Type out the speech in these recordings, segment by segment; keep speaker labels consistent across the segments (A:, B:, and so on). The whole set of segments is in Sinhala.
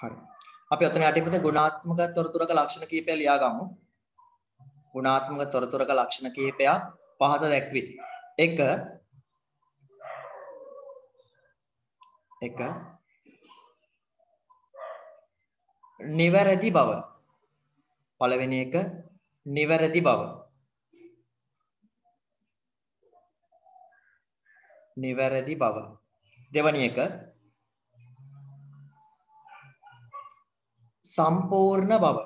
A: හරි. අපි ඔතන යටින් පුතේ ගුණාත්මක තොරතුරක ලක්ෂණ කීපය ලියා ගමු. ගුණාත්මක තොරතුරක ලක්ෂණ කීපයක් පහත දැක්වේ. 1 1 නිවැරදි බව. පළවෙනි එක නිවැරදි බව. නිවැරදි බව. දෙවැනි එක සම්පූර්ණ බව.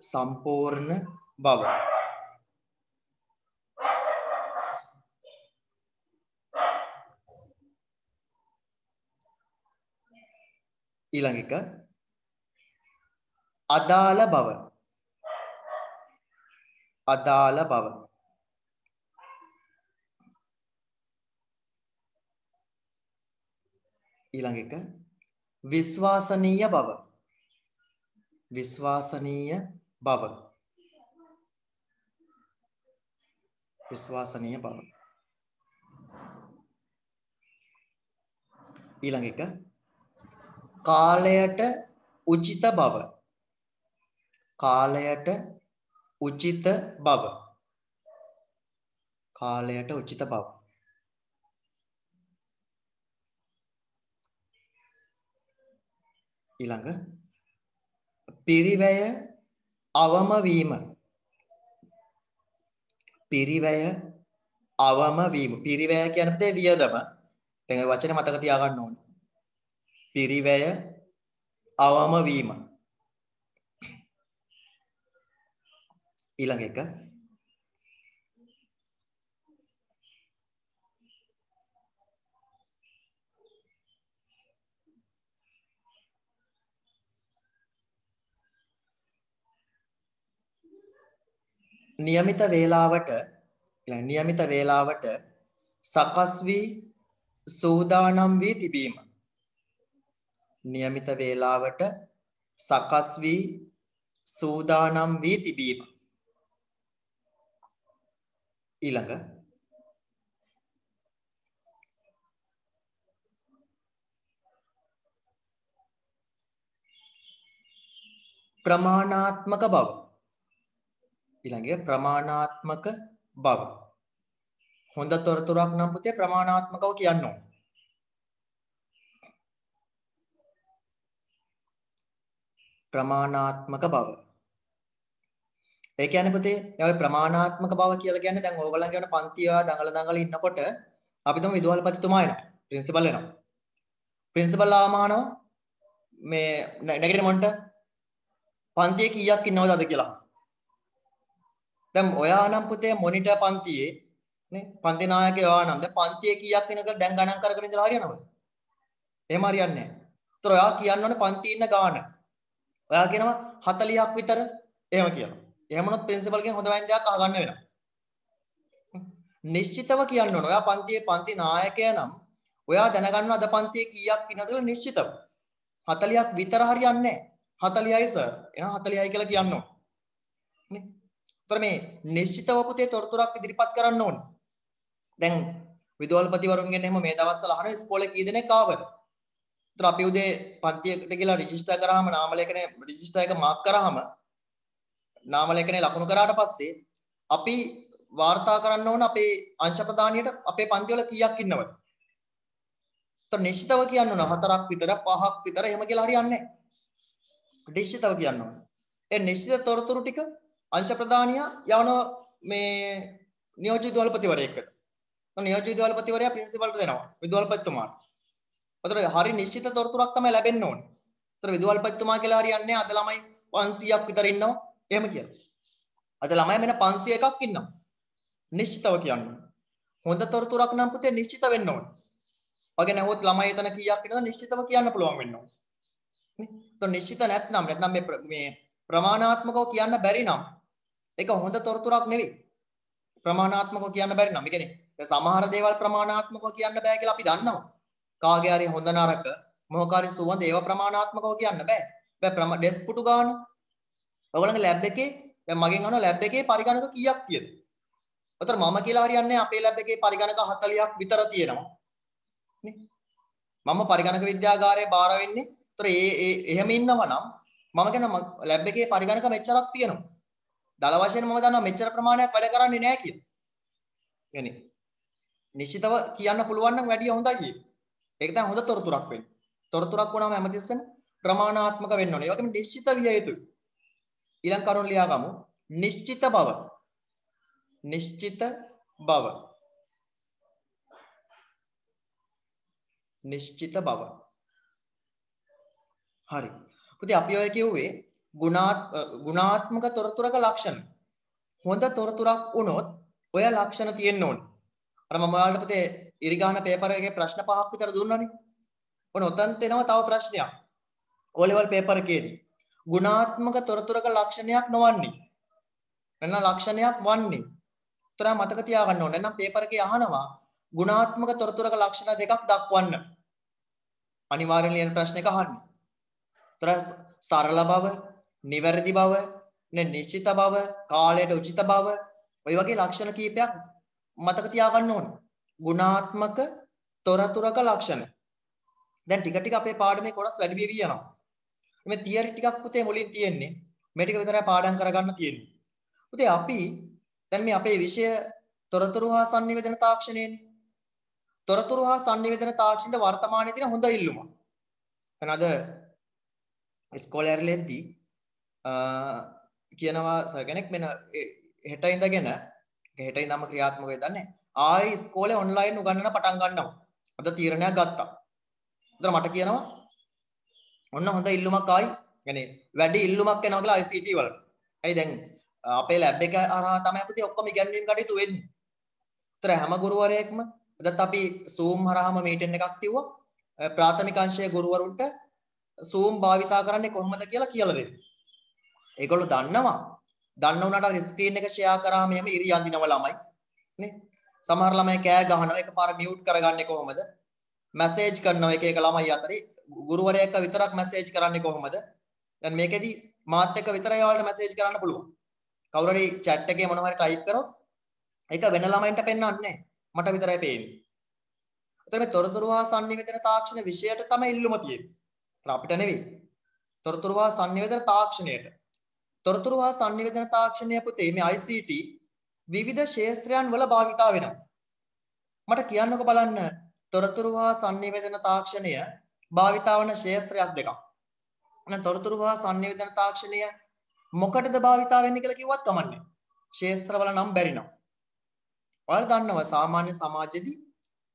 A: සම්පූර්ණ බව. ඊළඟ එක. අදාළ බව. අදාළ බව. ඊළඟ එක. විශ්වාසනීය බව. විශ්වාසනීය බව. විශ්වාසනීය බව. ඊළඟ එක. කාලයට උචිත බව. කාලයට උචිත බව. කාලයට උචිත බව. ඊළඟ පිරිවැය අවම වීම පිරිවැය අවම වීම පිරිවැය කියන පදේ වියදම. දැන් ඔය වචනේ මතක තියාගන්න ඕනේ. පිරිවැය අවම වීම ඊළඟ එක નિયમિત වේලාවට નિયમિත වේලාවට සකස් වී සූදානම් වී තිබීම. નિયમિત වේලාවට සකස් වී සූදානම් වී තිබීම. ඊළඟ. ප්‍රමාණාත්මක බව. ඊළඟ ප්‍රමාණාත්මක බව. හොඳ තොරතුරක් නම් පුතේ ප්‍රමාණාත්මකව කියන්න ඕන. ප්‍රමාණාත්මක බව. ඒ කියන්නේ පුතේ ඒ ප්‍රමාණාත්මක බව කියලා කියන්නේ දැන් ඕගොල්ලන්ගේ වන පන්තිය දඟල දඟල ඉන්නකොට අපි තමයි විදුහල්පතිතුමා එනවා ප්‍රින්සිපල් එනවා. ප්‍රින්සිපල් ආමානව මේ නැගිටින මොන්ට පන්තියේ කීයක් ඉන්නවද අද කියලා. දැන් ඔයා නම් පුතේ මොනිටර් පන්තියේ නේ පන්ති නායකයා ඔයා නම් දැන් පන්තියේ කීයක් වෙනකද දැන් ගණන් කරගෙන ඉඳලා හරියනවද? එහෙම හරියන්නේ නැහැ. ඒතර ඔයා කියන්න ඕනේ පන්ති ඉන්න ගාන. ඔයා කියනවා 40ක් විතර එහෙම කියනවා. එහෙම වුණොත් ප්‍රින්සිපල්ගෙන් හොඳ වයින් දෙයක් අහගන්න වෙනවා. නිශ්චිතව කියන්න ඕන. ඔයා පන්තියේ පන්ති නායකයා නම් ඔයා දැනගන්න අද පන්තියේ කීයක් ඉන්නවද කියලා නිශ්චිතව. 40ක් විතර හරියන්නේ නැහැ. 40යි සර්. එහෙනම් 40යි කියලා කියන්න ඕන. නේ? ඒතර මේ නිශ්චිතව පුතේ තොරතුරක් ඉදිරිපත් කරන්න ඕනේ. දැන් විදුහල්පතිවරුන්ගෙන් එහෙම මේ දවස්වල අහන ඉස්කෝලේ කී දෙනෙක් ආවද? ඒතර අපි උදේ පන්තියකට ගිහලා රෙජිස්ටර් කරාම නාම ලේඛනේ රෙජිස්ටර් එක මාක් කරාම නාම ලේඛනේ ලකුණු කරාට පස්සේ අපි වාර්තා කරන්න ඕන අපේ අංශ ප්‍රදානියට අපේ පන්ති වල කීයක් ඉන්නවද? ඒතර නිශ්චිතව කියන්න ඕන හතරක් විතර පහක් විතර එහෙම කියලා හරියන්නේ නැහැ. නිශ්චිතව කියන්න ඕන. ඒ නිශ්චිත තොරතුරු ටික අංශ ප්‍රධානියා යවන මේ නියෝජ්‍ය විදුහල්පතිවරයෙක්ට. නියෝජ්‍ය විදුහල්පතිවරයා ප්‍රින්සිපල්ට දෙනවා විදුහල්පතිතුමාට. ඒතර හරි නිශ්චිත තොරතුරක් තමයි ලැබෙන්න ඕනේ. ඒතර විදුහල්පතිතුමා කියලා හරියන්නේ අද ළමයි 500ක් විතර ඉන්නවා. එහෙම කියලා. අද ළමයි මෙන්න 501ක් ඉන්නවා. නිශ්චිතව කියන්නේ. හොඳ තොරතුරක් නම් පුතේ නිශ්චිත වෙන්න ඕනේ. වගේ නැහොත් ළමයි එතන කීයක් ඉන්නවද නිශ්චිතව කියන්න පුළුවන් වෙන්න ඕනේ. නේ? ඒතර නිශ්චිත නැත්නම් නැත්නම් මේ මේ ප්‍රමාණාත්මකව කියන්න බැරි නම් ඒක හොඳ තොරතුරක් නෙවෙයි. ප්‍රමාණාත්මකව කියන්න බැරි නම්. ඒ කියන්නේ සමහර දේවල් ප්‍රමාණාත්මකව කියන්න බෑ කියලා අපි දන්නවා. කාගේ හරි හොඳ නරක මොහොකාරි සුවඳ ඒව ප්‍රමාණාත්මකව කියන්න බෑ. බෑ ඩෙස්ක් පුටු ගන්න. ඔයගොල්ලන්ගේ ලැබ් එකේ දැන් මගෙන් අහනවා ලැබ් එකේ පරිගණක කීයක් තියෙද? උතර මම කියලා හරියන්නේ අපේ ලැබ් එකේ පරිගණක 40ක් විතර තියෙනවා. නේ? මම පරිගණක විද්‍යාගාරයේ බාර වෙන්නේ. ඒතර ඒ ඒ එහෙම ඉන්නවා නම් මම කියන ලැබ් එකේ පරිගණක මෙච්චරක් තියෙනවා. දල වශයෙන් මම දන්නවා මෙච්චර ප්‍රමාණයක් වැඩ කරන්නේ නැහැ කියලා. يعني නිශ්චිතව කියන්න පුළුවන් නම් වැඩිය හොඳයි ඒක. ඒක තමයි හොඳ තොරතුරක් වෙන්නේ. තොරතුරක් වුණාම හැමතිස්සෙම ප්‍රමාණාත්මක වෙන්න ඕනේ. ඒ වගේම නිශ්චිත විය යුතුයි. ඊළඟ කරුණ ලියා ගමු. නිශ්චිත බව. නිශ්චිත බව. නිශ්චිත බව. හරි. පුතේ අපි ඔය කිව්වේ ගුණාත්මක තොරතුරක ලක්ෂණ. හොඳ තොරතුරක් වුණොත් ඔය ලක්ෂණ තියෙන්න ඕනේ. අර මම ඔයාලට පුතේ ඉරිගාන පේපර් එකේ ප්‍රශ්න පහක් විතර දුන්නානේ. ඔන්න ඔතනට එනවා තව ප්‍රශ්නයක්. O level paper එකේදී ගුණාත්මක තොරතුරක ලක්ෂණයක් නොවන්නේ. එන්න ලක්ෂණයක් වන්නේ. උත්තර මතක තියාගන්න ඕනේ. එහෙනම් පේපර් එකේ අහනවා ගුණාත්මක තොරතුරක ලක්ෂණ දෙකක් දක්වන්න. අනිවාර්යෙන් ලියන ප්‍රශ්න එක අහන්නේ. උත්තර සරල බව, නිවැරදි බව, නිශ්චිත බව, කාලයට උචිත බව, ඔය වගේ ලක්ෂණ කීපයක් මතක තියාගන්න ඕනේ. ගුණාත්මක තොරතුරක ලක්ෂණ. දැන් ටික ටික අපේ පාඩමේ කොටස් වැඩි වෙවි යනවා. මේ තියරි ටිකක් පුතේ මුලින් තියෙන්නේ. මේ ටික විතරයි පාඩම් කරගන්න තියෙන්නේ. පුතේ අපි දැන් මේ අපේ විෂය තොරතුරු හා sannivedana තාක්ෂණයනේ. තොරතුරු හා sannivedana තාක්ෂණයට වර්තමානයේ තියෙන හොඳ ඉල්ලුමක්. දැන් අද ඉස්කෝලේ ඇරලෙද්දී කියනවා සර් කෙනෙක් මෙන්න හෙට ඉඳගෙන හෙට ඉඳන්ම ක්‍රියාත්මක වෙදන්නේ ආයි ඉස්කෝලේ ඔන්ලයින් උගන්වන්න පටන් ගන්නවා. අද තීරණයක් ගත්තා. උතර මට කියනවා ඔන්න හොඳ ඉල්ලුමක් ආයි يعني වැඩි ඉල්ලුමක් එනවා කියලා ICT වලට. ඇයි දැන් අපේ ලැබ් එක හරහා තමයි අපි ඔක්කොම ඉගැන්වීම් කටයුතු වෙන්නේ. උතර හැම ගුරුවරයෙක්ම අදත් අපි Zoom හරහාම මීටින් එකක් තියුවා. ප්‍රාථමික අංශයේ ගුරුවරුන්ට Zoom භාවිතා කරන්නේ කොහොමද කියලා කියලා දෙන්න. ඒගොල්ලෝ දන්නවා. දන්න උනාට ස්ක්‍රීන් එක ෂෙයා කරාම එහෙම ඉරි අඳිනව ළමයි. නේ? සමහර ළමයි කෑ ගහනවා එකපාර මියුට් කරගන්නේ කොහොමද? මැසේජ් කරනවා එක එක ළමයි අතරේ ගුරුවරයා එක්ක විතරක් මැසේජ් කරන්නේ කොහොමද? දැන් මේකෙදි මාත් එක්ක විතරයි ඔයාලට මැසේජ් කරන්න පුළුවන්. කවුරු හරි chat එකේ මොනවා හරි ටයිප් කරොත් ඒක වෙන ළමයින්ට පෙන්වන්නේ නැහැ. මට විතරයි පේන්නේ. එතකොට මේ තොරතුරු හා sannivedana තාක්ෂණ විෂයට තමයි ඉල්ලුම තියෙන්නේ. අපිට නෙවෙයි. තොරතුරු හා sannivedana තාක්ෂණයට. තොරතුරු හා sannivedana තාක්ෂණය පුතේ මේ ICT විවිධ ශාස්ත්‍රයන් වල භාවිතා වෙනවා. මට කියන්නකෝ බලන්න තොරතුරු හා sannivedana තාක්ෂණය භාවිතා වන ශාස්ත්‍රයක් දෙකක්. එහෙනම් තොරතුරු හා sannivedana තාක්ෂණය මොකටද භාවිතා වෙන්නේ කියලා කිව්වත් කමන්නේ. ශාස්ත්‍රවල නම් බැරි නම්. ඔයාලා දන්නවා සාමාන්‍ය සමාජෙදී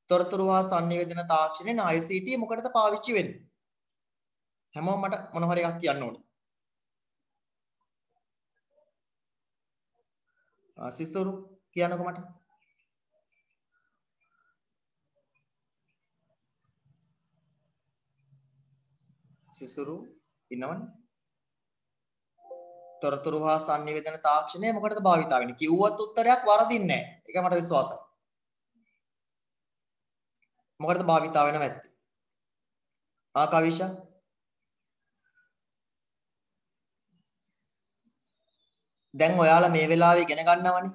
A: තොරතුරු හා sannivedana තාක්ෂණය ICT මොකටද පාවිච්චි වෙන්නේ? හැමෝම මට මොන හරි එකක් කියන්න ඕනේ. සිස්තරු කියන්නකො මට. සිසුරු ඉන්නවනේ. තොරතුරු හා sannivedana තාක්ෂණය මොකටද භාවිතා වෙන්නේ? කිව්වත් උත්තරයක් වරදින්නේ නැහැ. ඒක මට විශ්වාසයි. මොකටද භාවිතා වෙනව ඇත්තේ? ආ කවිෂා දැන් ඔයාලා මේ වෙලාවේ ඉගෙන ගන්නවනේ.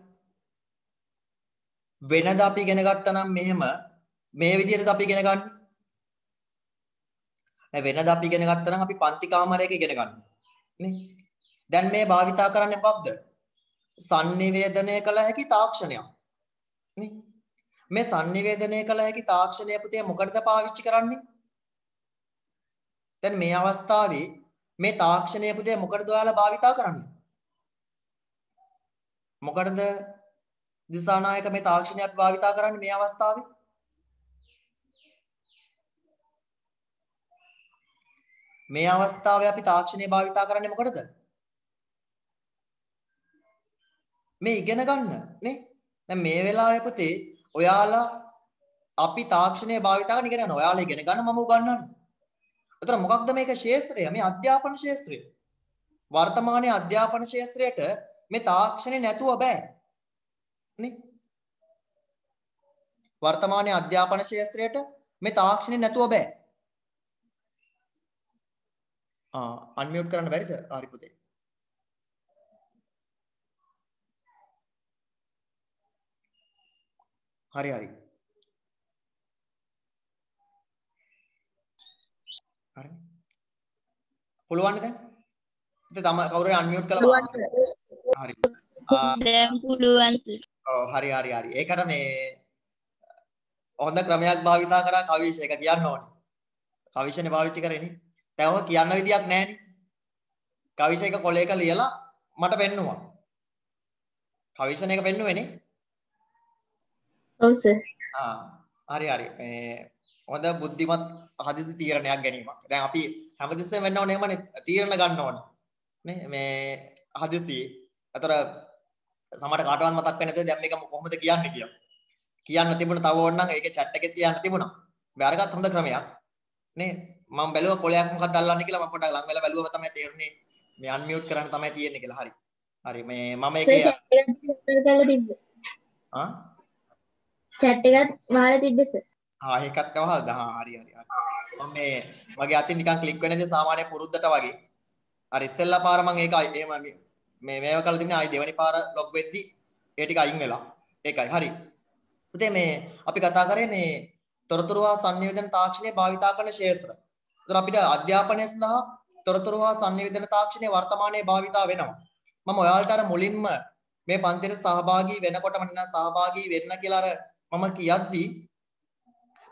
A: වෙනද අපි ඉගෙන ගත්තා නම් මෙහෙම මේ විදිහටද අපි ඉගෙන ගන්න. නෑ වෙනද අපි ඉගෙන ගත්තා නම් අපි පන්ති කාමරයක ඉගෙන ගන්න. නේ? දැන් මේ භාවිතා කරන්නේ මොකක්ද? sannivedanaya කළ හැකි තාක්ෂණයක්. නේ? මේ sannivedanaya කළ හැකි තාක්ෂණය පුතේ මොකටද පාවිච්චි කරන්නේ? දැන් මේ අවස්ථාවේ මේ තාක්ෂණය පුතේ මොකටද ඔයාලා භාවිතා කරන්නේ? මොකටද දිසානායක මේ තාක්ෂණයක් භාවිතා කරන්නේ මේ අවස්ථාවේ? මේ අවස්ථාවේ අපි තාක්ෂණය භාවිතා කරන්නේ මොකටද? මේ ඉගෙන ගන්න නේ? දැන් මේ වෙලාවේ පුතේ ඔයාලා අපි තාක්ෂණය භාවිතා කරන ඉගෙන ගන්න. ඔයාලා ඉගෙන ගන්න මම උගන්වන්න. එතන මොකක්ද මේක ශාස්ත්‍රය? මේ අධ්‍යාපන ශාස්ත්‍රය. වර්තමානයේ අධ්‍යාපන ශාස්ත්‍රයට මේ තාක්ෂණය නැතුව බෑ. නේ? වර්තමානයේ අධ්‍යාපන ශාස්ත්‍රයට මේ තාක්ෂණය නැතුව බෑ. ආ අන්මියුට් කරන්න බැරිද හරි පුතේ හරි හරි. හරි. පුළුවන්ද? දැන් ඉතින් තම කවුරු හරි අන්මියුට් කරලා හරි.
B: දැන් පුළුවන්
A: ඔව් හරි හරි හරි. ඒකට මේ හොඳ ක්‍රමයක් භාවිතා කරා කවිෂ එක කියන්න ඕනේ. කවිෂනේ පාවිච්චි කරේනේ දැන් ඔය කියන්න විදියක් නැහැනේ කවිෂ එක කොලේක ලියලා මට පෙන්නුවා. කවිෂන් එක පෙන්නුවේනේ
B: ඔව් සර්
A: ආ හරි හරි. මේ හොඳ බුද්ධිමත් හදිසි තීරණයක් ගැනීමක්. දැන් අපි හැමතිස්සෙම වෙන්න ඕනේ එහෙමනේ තීරණ ගන්න ඕනේ. නේ? මේ හදිසි. අතර සමහර කාටවත් මතක් වෙන්නේ නැතේ දැන් මේක කොහොමද කියන්නේ කියලා. කියන්න තිබුණා තව ඕනනම් ඒකේ chat එකේ තියන්න තිබුණා. මේ අරගත් හොඳ ක්‍රමයක්. නේ මම බැලුවා කොලයක් මොකක්ද අල්ලන්නේ කියලා මම පොඩ්ඩක් ලං වෙලා බැලුවම තමයි තේරුනේ මේ අන්මියුට් කරන්න තමයි තියෙන්නේ කියලා. හරි. හරි මේ මම ඒකේ ආ
B: chat එකත් වහලා තිබ්බ සර්
A: ආ ඒකත් වහල්ද ආ හරි හරි හරි මම මේ මගේ අතින් නිකන් ක්ලික් වෙන දේ සාමාන්‍ය පුරුද්දට වගේ අර ඉස්සෙල්ලා පාර මම ඒක එහෙම මේ මේව කළා තිබුණේ ආයි දෙවනි පාර ලොග් වෙද්දි ඒ ටික අයින් වෙලා ඒකයි හරි ඉතින් මේ අපි කතා කරේ මේ තොරතුරු හා sannivedana තාක්ෂණය භාවිතා කරන ශේත්‍ර. ඒතර අපිට අධ්‍යාපනය සඳහා තොරතුරු හා sannivedana තාක්ෂණය වර්තමානයේ භාවිතා වෙනවා. මම ඔයාලට අර මුලින්ම මේ පන්තියට සහභාගී වෙනකොටම නේද සහභාගී වෙන්න කියලා අර මම කියද්දී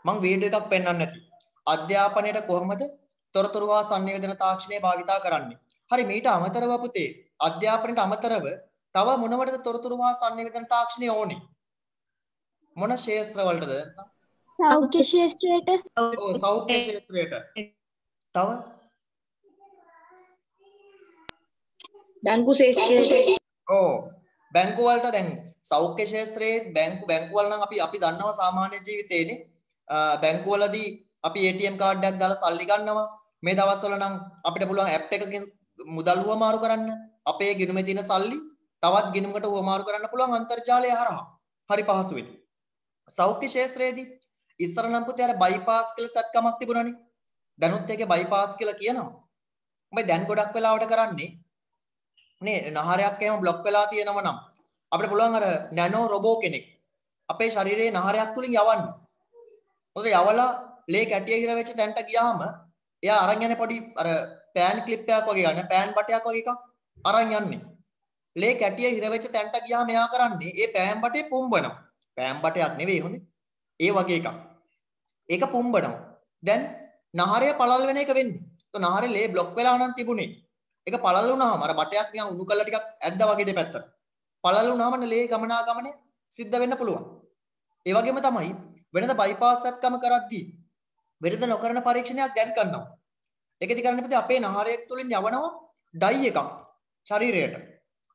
A: මම වීඩියෝ එකක් පෙන්වන්න නැති. අධ්‍යාපනයට කොහොමද තොරතුරු හා sannivedana තාක්ෂණය භාවිතා කරන්නේ? හරි මීට අමතරව පුතේ අධ්‍යාපනයට අමතරව තව මොනවටද තොරතුරු හා sannivedana තාක්ෂණය ඕනේ? මොන ශාස්ත්‍ර වලටද?
B: සෞඛ්‍ය ශාස්ත්‍රයට
A: ඔව් සෞඛ්‍ය ක්ෂේත්‍රයට. තව?
B: බැංකු ශාස්ත්‍රයට
A: ඕ බැංකු වලට දැන් සෞඛ්‍ය ශාස්ත්‍රයේ බැංකු බැංකු වල නම් අපි අපි දන්නවා සාමාන්‍ය ජීවිතේනේ. බැංකු වලදී අපි ATM කාඩ් එකක් දාලා සල්ලි ගන්නවා. මේ දවස්වල නම් අපිට පුළුවන් ඇප් එකකින් මුදල් හුවමාරු කරන්න අපේ ගිණුමේ තියෙන සල්ලි තවත් ගිණුමකට හුවමාරු කරන්න පුළුවන් අන්තර්ජාලය හරහා. හරි පහසුවෙන් සෞඛ්‍ය ශාස්ත්‍රයේදී ඉස්සර නම් පුතේ අර බයිපාස් කියලා සත්කමක් තිබුණානේ. දැනුත් ඒකේ බයිපාස් කියලා කියනවා. ඔබ දැන් ගොඩක් වෙලාවට කරන්නේ නේ නහරයක් එහෙම බ්ලොක් වෙලා තියෙනවා නම් අපිට පුළුවන් අර නැනෝ රොබෝ කෙනෙක් අපේ ශරීරයේ නහරයක් තුලින් යවන්න. මොකද යවලා ලේ කැටිය හිර වෙච්ච තැනට ගියාම එයා අරන් යන්නේ පොඩි අර පෑන් ක්ලිප් එකක් වගේ ගන්න පෑන් බටයක් වගේ එකක්. අරන් යන්නේ. ලේ කැටිය හිර වෙච්ච තැනට ගියාම එයා කරන්නේ ඒ පෑන් බටේ පුම්බනවා. පෑන් බටයක් නෙවෙයි හොඳේ. ඒ වගේ එකක්. ඒක පුම්බනවා. දැන් නහරය පළල් වෙන එක වෙන්නේ. તો නහරේ ලේ බ්ලොක් වෙලා නම් තිබුණේ. ඒක පළල් වුණාම අර බටයක් නිකන් උණු කළා ටිකක් ඇද්දා වගේ දෙපැත්තට. පළල් වුණාම ලේ ගමනාගමනය සිද්ධ වෙන්න පුළුවන්. ඒ වගේම තමයි වෙනද බයිපාස් සත්කම කරද්දී වෙනද නොකරන පරීක්ෂණයක් දැන් කරනවා. ඒකෙදි කරන්නේ පිටේ අපේ නහරයක් තුලින් යවනවා ඩයි එකක් ශරීරයට.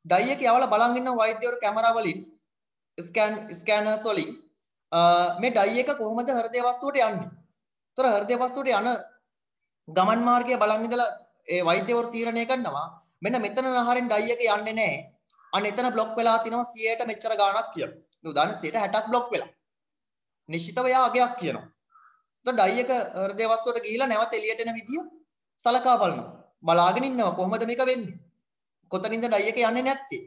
A: ඩයි එක යවලා බලන් ඉන්න වෛද්‍යවරු කැමරා වලින් ස්කෑන් ස්කෑනර්ස් වලින් මේ ඩයි එක කොහොමද හෘදය වස්තුවට යන්නේ. ඒතර හෘදය වස්තුවට යන ගමන් මාර්ගය බලන් ඉඳලා ඒ වෛද්‍යවරු තීරණය කරනවා මෙන්න මෙතන නහරෙන් ඩයි එක යන්නේ නැහැ. අන්න එතන බ්ලොක් වෙලා තිනවා 100ට මෙච්චර ගාණක් කියලා. මේ උදාහරණ 160ක් බ්ලොක් වෙලා. නිශ්චිතව යා අගයක් කියනවා. එතකොට ඩයි එක හෘදය වස්තුවට ගිහිලා නැවත එළියට එන විදිය සලකා බලනවා. බලාගෙන ඉන්නවා කොහොමද මේක වෙන්නේ? කොතනින්ද ඩයි එක යන්නේ නැත්තේ?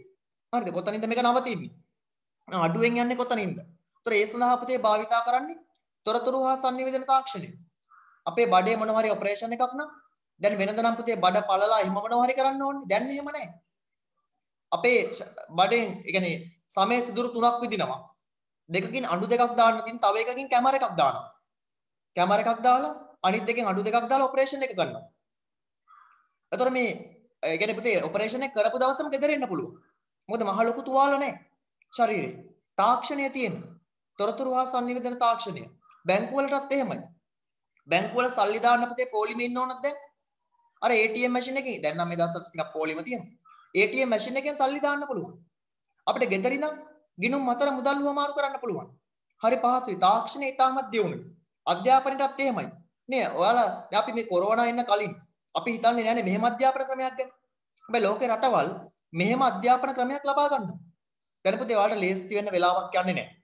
A: හරිද? කොතනින්ද මේක නවතින්නේ? අඩුවෙන් යන්නේ කොතනින්ද? ඒතර ඒ සඳහා අපතේ භාවිතා කරන්නේ තොරතුරු හා sannivedana තාක්ෂණය. අපේ බඩේ මොනවා හරි ඔපරේෂන් එකක් නම් දැන් වෙනද නම් පුතේ බඩ පළලා එහෙම මොනවා හරි කරන්න ඕනේ. දැන් එහෙම නැහැ. අපේ බඩෙන් ඒ කියන්නේ සමේ සිදුරු තුනක් විදිනවා. දෙකකින් අඬු දෙකක් දාන්න තියෙන තව එකකින් කැමර එකක් දානවා. කැමර එකක් දාලා අනිත් දෙකෙන් අඬු දෙකක් දාලා ඔපරේෂන් එක කරනවා. එතකොට මේ ඒ කියන්නේ පුතේ ඔපරේෂන් එක කරපු දවසම ගෙදර එන්න පුළුවන්. මොකද මහ ලොකු තුවාල නැහැ ශරීරේ. තාක්ෂණය තියෙන. තොරතුරු හා sannivedana තාක්ෂණය. බැංකු වලටත් එහෙමයි. බැංකු වල සල්ලි දාන්න පුතේ පොලිමේ ඉන්න ඕනද දැන්? අර ATM මැෂින් එකේ දැන් නම් මේ දවස්වල ටිකක් පොලිම තියෙනවා. ATM මැෂින් එකෙන් සල්ලි දාන්න පුළුවන්. අපිට ගෙදර ඉඳන් ගිණුම් අතර මුදල් හුවමාරු කරන්න පුළුවන්. හරි පහසුයි. තාක්ෂණය ඉතාමත් දියුණුයි. අධ්‍යාපනයටත් එහෙමයි. නේ ඔයාලා දැන් අපි මේ කොරෝනා එන්න කලින් අපි හිතන්නේ නැනේ මෙහෙම අධ්‍යාපන ක්‍රමයක් ගැන. හැබැයි ලෝකේ රටවල් මෙහෙම අධ්‍යාපන ක්‍රමයක් ලබා ගන්නවා. දැන් පුතේ ඔයාලට ලේස්ති වෙන්න වෙලාවක් යන්නේ නැහැ.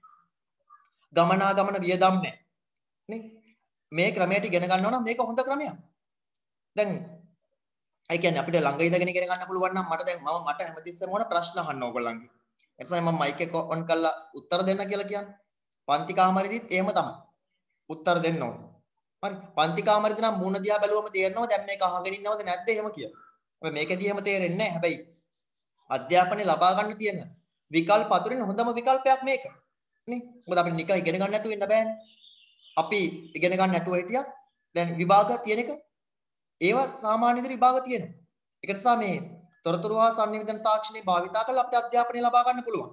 A: ගමනාගමන වියදම් නැහැ. නේ? මේ ක්‍රමයට ඉගෙන ගන්නවා නම් මේක හොඳ ක්‍රමයක්. දැන් ඒ කියන්නේ අපිට ළඟ ඉඳගෙන ඉගෙන ගන්න පුළුවන් නම් මට දැන් මම මට හැමතිස්සෙම ඕන ප්‍රශ්න අහන්න ඕගොල්ලන්ගේ. ඒ නිසා මම මයික් එක ඔන් කරලා උත්තර දෙන්න කියලා කියන්නේ. පන්ති කාමරෙදිත් එහෙම තමයි. උත්තර දෙන්න ඕන. හරි පන්ති කාමරේදී නම් මූණ දිහා බැලුවම තේරෙනවා දැන් මේක අහගෙන ඉන්නවද නැද්ද එහෙම කියලා. හැබැයි මේකෙදී එහෙම තේරෙන්නේ නැහැ. හැබැයි අධ්‍යාපනය ලබා ගන්න තියෙන විකල්ප අතුරින් හොඳම විකල්පයක් මේක. නේ? මොකද අපිට නිකන් ඉගෙන ගන්න නැතුව ඉන්න බෑනේ. අපි ඉගෙන ගන්න නැතුව හිටියත් දැන් විභාග තියෙන එක ඒවා සාමාන්‍ය විදිහට විභාග තියෙනවා. ඒක නිසා මේ තොරතුරු හා sannivedana තාක්ෂණය භාවිතා කරලා අපිට අධ්‍යාපනය ලබා ගන්න පුළුවන්.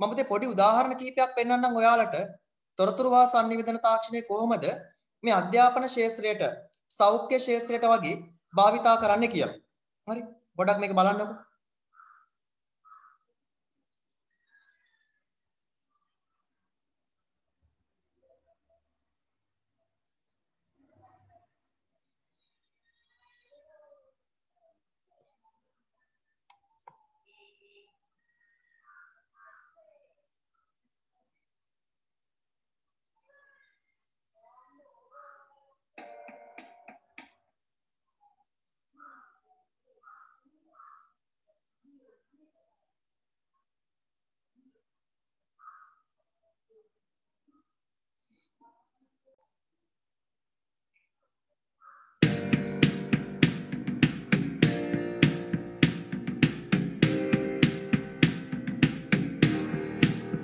A: මම තේ පොඩි උදාහරණ කීපයක් පෙන්වන්නම් ඔයාලට තොරතුරු හා sannivedana තාක්ෂණය කොහොමද මේ අධ්‍යාපන ශාස්ත්‍රයට සෞඛ්‍ය ශාස්ත්‍රයට වගේ භාවිතා කරන්න කියලා. හරි. පොඩක් මේක බලන්නකෝ.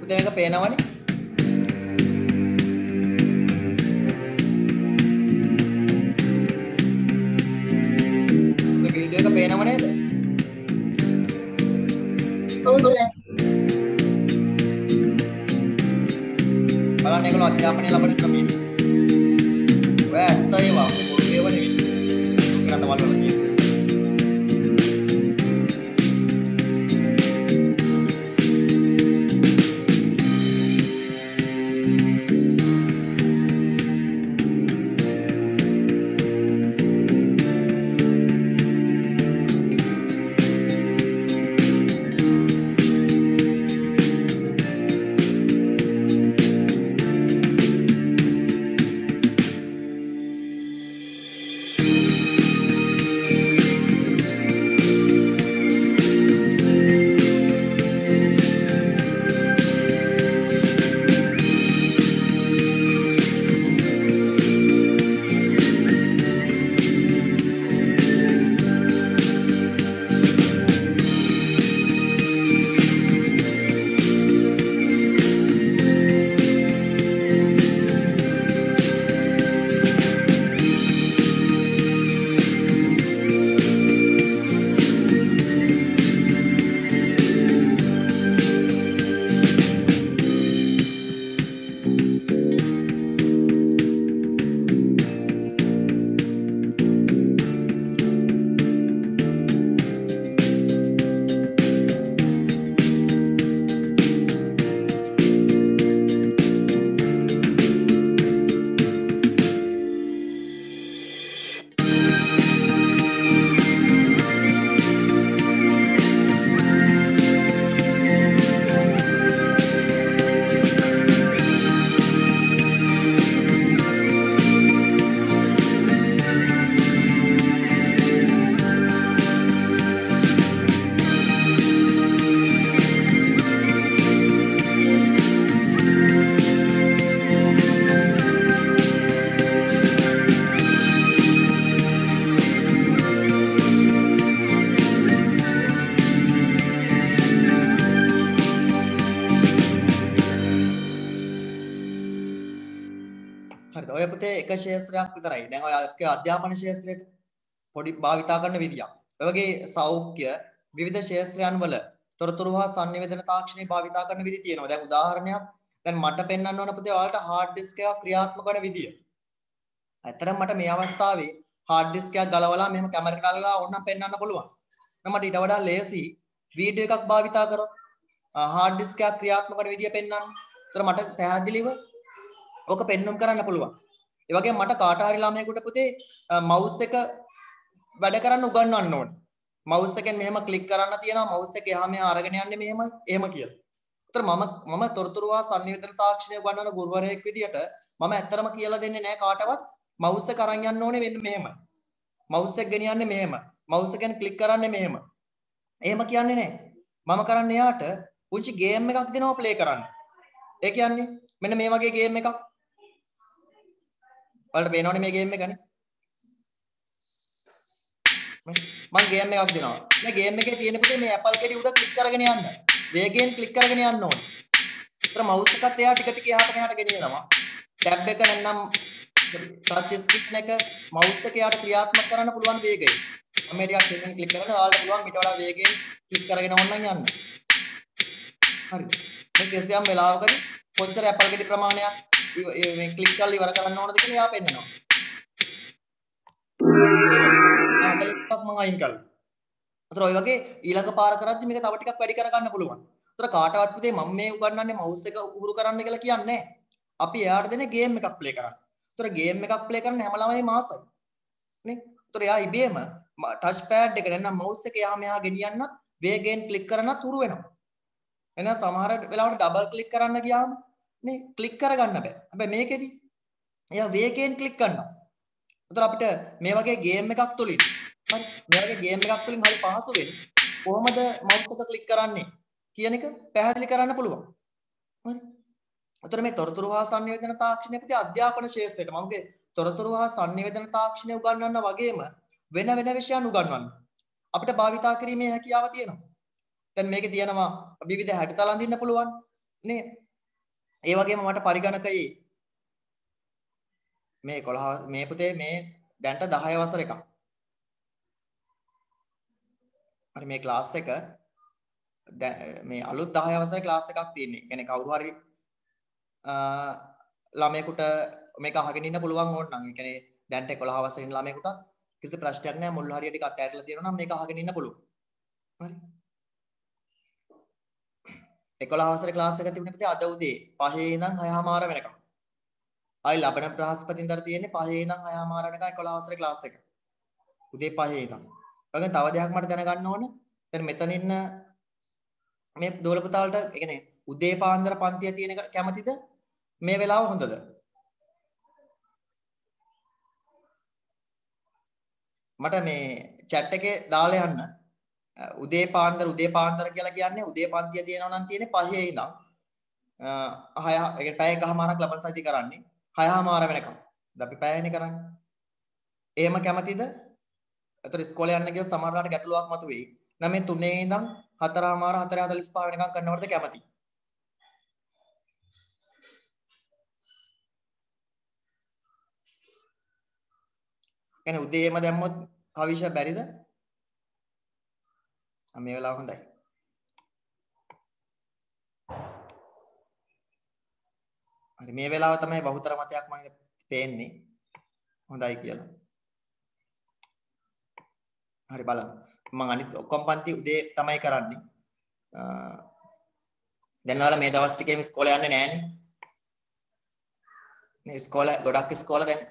A: පුතේ මේක පේනවනේ. මේ වීඩියෝ එක පේනව නේද?
B: ඔව්. සර්.
A: බලන්න ඒගොල්ලෝ අධ්‍යාපනය ලබන ක්‍රමය ඔය පුතේ එක ශාස්ත්‍රයක් විතරයි. දැන් ඔය අපේ අධ්‍යාපන ශාස්ත්‍රයට පොඩි භාවිතා කරන විදියක්. ඔය වගේ සෞඛ්‍ය විවිධ ශාස්ත්‍රයන් වල තොරතුරු හා sannivedana තාක්ෂණය භාවිතා කරන විදි තියෙනවා. දැන් උදාහරණයක් දැන් මට පෙන්වන්න ඕන පුතේ ඔයාලට hard disk එකක් ක්‍රියාත්මක කරන විදිය. ඇත්තටම මට මේ අවස්ථාවේ hard disk එකක් ගලවලා මෙහෙම කැමරේකට අල්ලලා ඕනනම් පෙන්වන්න පුළුවන්. නම් මට ඊට වඩා ලේසි වීඩියෝ එකක් භාවිතා කරොත් hard disk එකක් ක්‍රියාත්මක කරන විදිය පෙන්වන්න. ඒතර මට පැහැදිලිව ඕක පෙන්눔 කරන්න පුළුවන්. ඒ වගේම මට කාට හරි ළමයෙකුට පුතේ මවුස් එක වැඩ කරන්න උගන්වන්න ඕනේ. මවුස් එකෙන් මෙහෙම ක්ලික් කරන්න තියෙනවා මවුස් එක එහා මෙහා අරගෙන යන්නේ මෙහෙම එහෙම කියලා. ඒතර මම මම තොරතුරු වා sannivedana තාක්ෂණය උගන්වන ගුරුවරයෙක් විදියට මම ඇත්තරම කියලා දෙන්නේ නැහැ කාටවත් මවුස් එක අරන් යන්න ඕනේ වෙන්න මෙහෙම. මවුස් එක ගෙනියන්නේ මෙහෙම. මවුස් එකෙන් ක්ලික් කරන්නේ මෙහෙම. එහෙම කියන්නේ නැහැ. මම කරන්නේ එයාට පුංචි ගේම් එකක් දෙනවා ප්ලේ කරන්න. ඒ කියන්නේ මෙන්න මේ වගේ ගේම් එකක් ඔයාලට පේනවනේ මේ ගේම් එකනේ. මම ගේම් එකක් දෙනවා. මේ ගේම් එකේ තියෙන පුතේ මේ ඇපල් කෙටි උඩ ක්ලික් කරගෙන යන්න. වේගයෙන් ක්ලික් කරගෙන යන්න ඕනේ. ඒතර මවුස් එකත් එයා ටික ටික එහාට මෙහාට ගෙනියනවා. ටැබ් එක නැත්නම් ටච් ස්ක්‍රීන් එක මවුස් එක එයාට ක්‍රියාත්මක කරන්න පුළුවන් වේගය. මම මේ ටිකක් කෙලින් ක්ලික් කරලා ඔයාලට පුළුවන් ඊට වඩා වේගයෙන් ක්ලික් කරගෙන ඕනනම් යන්න. හරි. මේ කිසියම් වෙලාවකදී කොච්චර ඇපල් කෙටි ප්‍රමාණයක් මේ ක්ලික් කරලා ඉවර කරන්න ඕනද කියලා එයා පෙන්නනවා. 40ක් මම අයින් කළා. අතර ඔය වගේ ඊළඟ පාර කරද්දි මේක තව ටිකක් වැඩි කරගන්න පුළුවන්. අතර කාටවත් පුතේ මම මේ උගන්වන්නේ මවුස් එක උහුරු කරන්න කියලා කියන්නේ අපි එයාට දෙන ගේම් එකක් ප්ලේ කරන්න. අතර ගේම් එකක් ප්ලේ කරන්න හැම ළමයි මාසයි. නේ? අතර එයා ඉබේම ටච් පෑඩ් එක නැත්නම් මවුස් එක එහා මෙහා ගෙනියන්නත් වේගයෙන් ක්ලික් කරනත් උරු වෙනවා. එහෙනම් සමහර වෙලාවට ඩබල් ක්ලික් කරන්න ගියාම නේ ක්ලික් කරගන්න බෑ. හැබැයි මේකෙදි එයා වේගයෙන් ක්ලික් කරනවා. උතර අපිට මේ වගේ ගේම් එකක් තුලින් හරි මේ වගේ ගේම් එකක් තුලින් හරි පහසුවෙන් කොහොමද මවුස් එක ක්ලික් කරන්නේ කියන එක පැහැදිලි කරන්න පුළුවන්. හරි. උතර මේ තොරතුරු හා සංනිවේදන තාක්ෂණය පිටි අධ්‍යාපන ශාස්ත්‍රයට මමගේ තොරතුරු හා සංනිවේදන තාක්ෂණය උගන්වන්න වගේම වෙන වෙන විෂයන් උගන්වන්න. අපිට භාවිතා කිරීමේ හැකියාව තියෙනවා. දැන් මේකේ තියෙනවා විවිධ හැඩතල අඳින්න පුළුවන් නේ. ඒ වගේම මට පරිගණකයේ මේ 11 මේ පුතේ මේ දැන්ට 10 වසර එකක්. හරි මේ ක්ලාස් එක මේ අලුත් 10 වසරේ ක්ලාස් එකක් තියෙන්නේ. කියන්නේ කවුරු හරි ළමයෙකුට මේක අහගෙන ඉන්න පුළුවන් ඕන නම්. ඒ කියන්නේ දැන්ට 11 වසරේ ඉන්න ළමයෙකුට කිසි ප්‍රශ්නයක් නැහැ මුල් හරියට ටික අත්හැරලා තියෙනවා නම් මේක අහගෙන ඉන්න පුළුවන්. හරි. 11 වසරේ ක්ලාස් එක තිබුණේ පුතේ අද උදේ 5 ඉඳන් 6:00 වෙනකම්. ආයි ලබන බ්‍රහස්පතින්දර තියෙන්නේ 5 ඉඳන් 6:00 වෙනකම් 11 වසරේ ක්ලාස් එක. උදේ 5 ඉඳන්. වගේ තව දෙයක් මට දැනගන්න ඕන. දැන් මෙතන ඉන්න මේ දෝල පුතාලට ඒ කියන්නේ උදේ පාන්දර පන්තිය තියෙන එක කැමතිද? මේ වෙලාව හොඳද? මට මේ chat එකේ දාලා යන්න. උදේ පාන්දර උදේ පාන්දර කියලා කියන්නේ උදේ පන්තිය තියෙනවා නම් තියෙන්නේ 5 ඉඳන් 6 ඒ කියන්නේ පැය එකමාරක් ලබන සති කරන්නේ. හයහමාර වෙනකම්. අපි පැයනේ කරන්නේ. එහෙම කැමතිද? එතකොට ඉස්කෝලේ යන්න ගියොත් සමහරවිට ගැටලුවක් මතුවෙයි. නම් මේ 3 ඉඳන් 4හමාර 4:45 වෙනකම් කරනවටද කැමති? කියන්නේ උදේම දැම්මොත් කවිෂ බැරිද? මේ වෙලාව හොඳයි. හරි මේ වෙලාව තමයි බහුතර මතයක් මම පේන්නේ. හොඳයි කියලා. හරි බලන්න. මම අනිත් ඔක්කොම පන්ති උදේ තමයි කරන්නේ. දැන් ඔයාලා මේ දවස් ටිකේම ඉස්කෝලේ යන්නේ නැහනේ. මේ ඉස්කෝලේ ගොඩක් ඉස්කෝල දැන්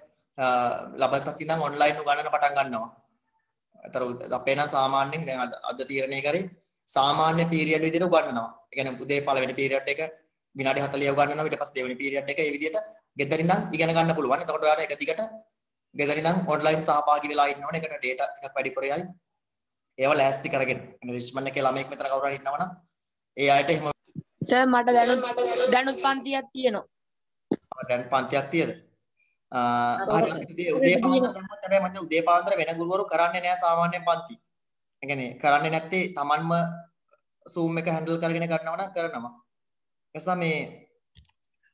A: ලබන සති ඉඳන් ඔන්ලයින් උගන්නන්න පටන් ගන්නවා. අතර අපේ නම් සාමාන්‍යයෙන් දැන් අද තීරණය කරේ සාමාන්‍ය පීරියඩ් විදිහට උගන්වනවා. ඒ කියන්නේ උදේ පළවෙනි පීරියඩ් එක විනාඩි 40 උගන්වනවා ඊට පස්සේ දෙවෙනි පීරියඩ් එක ඒ විදිහට ගෙදර ඉඳන් ඉගෙන ගන්න පුළුවන්. එතකොට ඔයාලා එක දිගට ගෙදර ඉඳන් ඔන්ලයින් සහභාගී වෙලා ඉන්න ඕනේ. ඒකට ඩේටා එකක් වැඩිපුර යයි. ඒව ලෑස්ති කරගෙන. රිච්මන්ඩ් එකේ ළමයෙක් මෙතන කවුරු හරි ඉන්නවනම් ඒ අයට එහෙම
C: සර් මට දැනුත් දැනුත් පන්තියක් තියෙනවා.
A: දැන් පන්තියක් තියද? හරි උදේ පාන්දර හැබැයි මම උදේ පාන්දර වෙන ගුරුවරු කරන්නේ නැහැ සාමාන්‍ය පන්ති. ඒ කියන්නේ කරන්නේ නැත්තේ Tamanම Zoom එක හැන්ඩල් කරගෙන කරනවා නම් කරනවා. නිසා මේ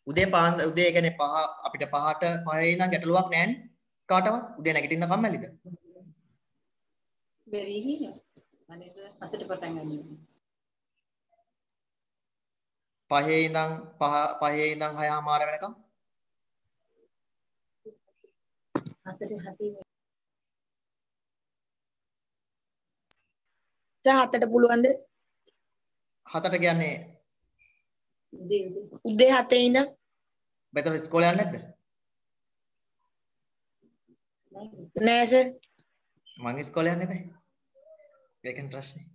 A: උදේ පාන්දර උදේ ඒ කියන්නේ පහ අපිට පහට පහේ ඉඳන් ගැටලුවක් නැහැනේ කාටවත් උදේ නැගිටින්න කම්මැලිද?
D: බැරි නේද? අනේක අතට පටන් ගන්න.
A: පහේ ඉඳන් පහ පහේ ඉඳන් 6:00මාර වෙනකම්
C: හතට පුළුවන්ද?
A: හතට කියන්නේ
D: උදේ
C: 7 ඉඳන්
A: බෙතර ඉස්කෝලේ යන්නේ නැද්ද?
C: නෑ සර්.
A: මං ඉස්කෝලේ යන්නේ නැහැ. ඒකෙන් ප්‍රශ්නේ.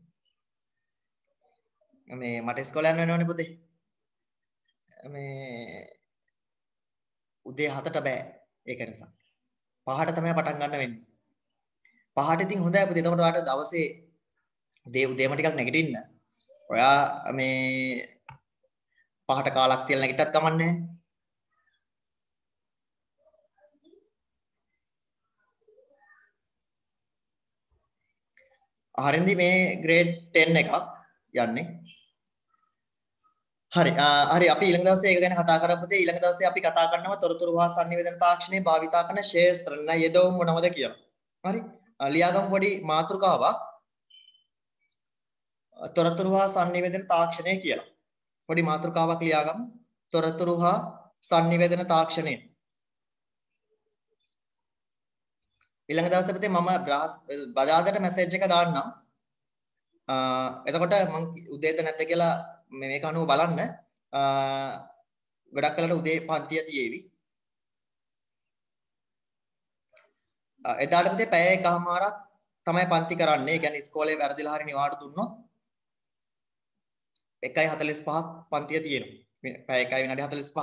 A: මේ මට ඉස්කෝලේ යන්න වෙනවනේ පුතේ. මේ උදේ 7ට බෑ. ඒක නිසා. පහට තමයි පටන් ගන්න වෙන්නේ. පහට ඉතින් හොඳයි පුතේ. එතකොට ඔයාට දවසේ දේ උදේම ටිකක් නැගිටින්න. ඔයා මේ පහට කාලක් තියලා නැගිට්ටත් කමක් නැහැ. හරින්දි මේ ග්‍රේඩ් 10 එකක් යන්නේ හරි ආ, හරි අපි ඊළඟ දවසේ ඒක ගැන කතා කරපු තේ ඊළඟ දවසේ අපි කතා කරනවා තොරතුරු හා sannivedana තාක්ෂණයේ භාවිතා කරන ශේස්ත්‍ර න යෙදවුම් මොනවද කියලා. හරි. ආ, ලියාගමු පොඩි මාතෘකාවක්. ආ, තොරතුරු හා sannivedana තාක්ෂණය කියලා. පොඩි මාතෘකාවක් ලියාගමු. තොරතුරු හා sannivedana තාක්ෂණය. ඊළඟ දවසේ පුතේ මම බ්‍රහස් බදාදට මැසේජ් එක දාන්නම්. අ එතකොට මම උදේද නැද්ද කියලා මේ- මේක අනුව බලන්න. අ ගොඩක් කලට උදේ පන්තිය තියේවි. අ, එදාට පුතේ පැය එකමාරක් තමයි පන්ති කරන්නේ. ඒ කියන්නේ ඉස්කෝලේ වැරදිලා හරි නිවාඩු දුන්නොත් 1:45ක් පන්තිය තියෙනවා. මේ පැය 1 විනාඩි 45ක්.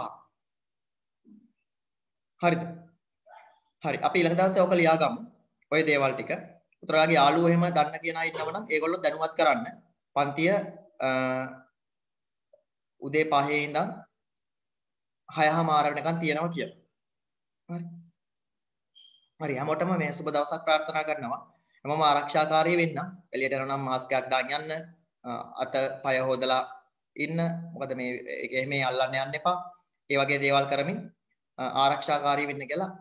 A: හරිද? හරි අපි ඊළඟ දවසේ ඔක ලියාගමු. ඔය දේවල් ටික. උතරාගේ යාළුවෝ එහෙම දන්න කියන අය ඉන්නව නම් ඒගොල්ලෝ දැනුවත් කරන්න. පන්තිය අ, උදේ 5 ඉඳන් 6:00 වෙනකන් තියෙනවා කියලා. හරි. හරි හැමෝටම මේ සුබ දවසක් ප්‍රාර්ථනා කරනවා. හැමෝම ආරක්ෂාකාරී වෙන්න. එළියට යනවා නම් මාස්ක් එකක් දාගෙන යන්න. අත පය හොදලා ඉන්න. මොකද මේ ඒක එහෙම අල්ලන්න යන්න එපා. ඒ වගේ දේවල් කරමින් ආරක්ෂාකාරී වෙන්න කියලා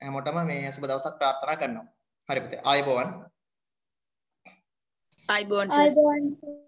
A: හැමෝටම මේ සුබ දවසක් ප්‍රාර්ථනා කරනවා. හරි පුතේ. ආයුබෝවන්.
C: අයිබෝන්
B: ආයුබෝවන් සර්